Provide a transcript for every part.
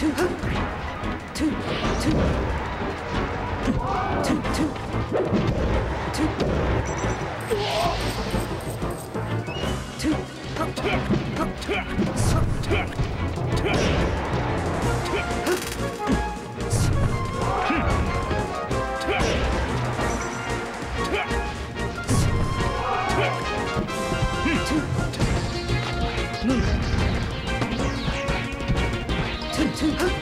two, two, two. 去。嗯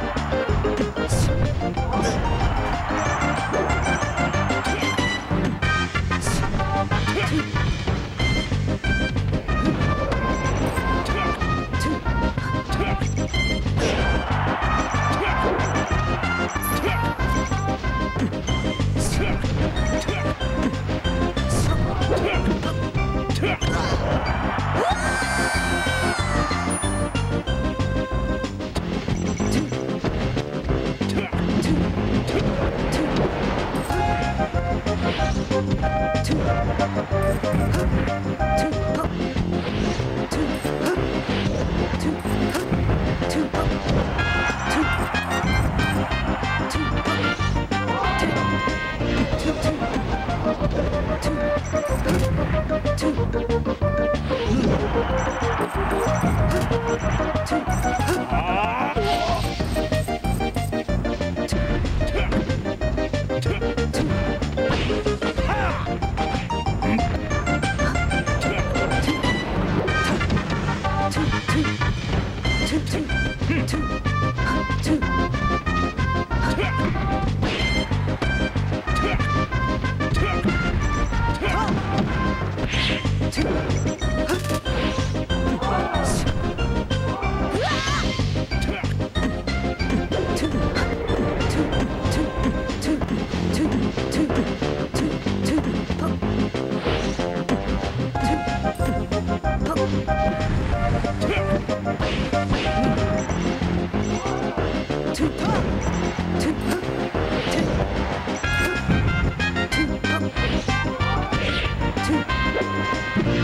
Bye.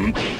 Hmm?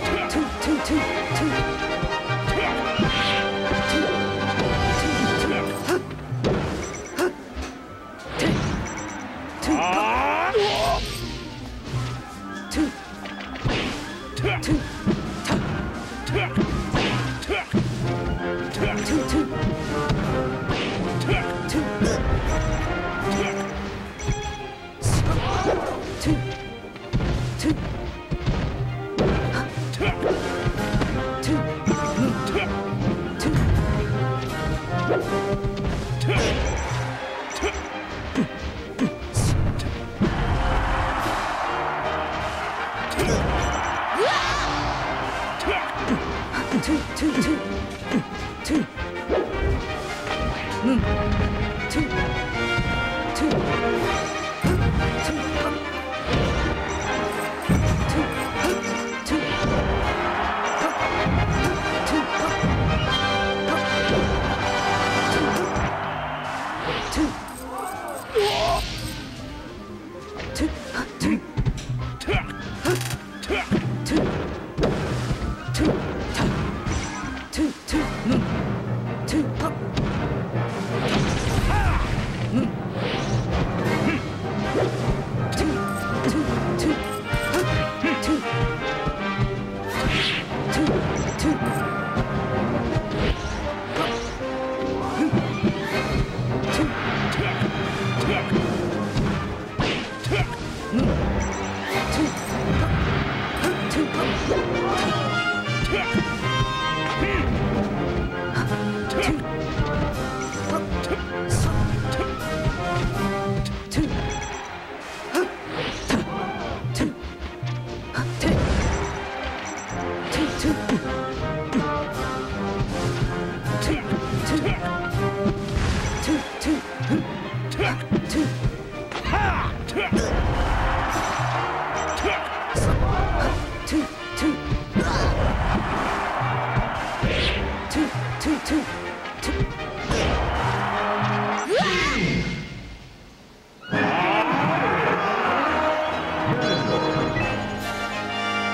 Toot toot! Ha!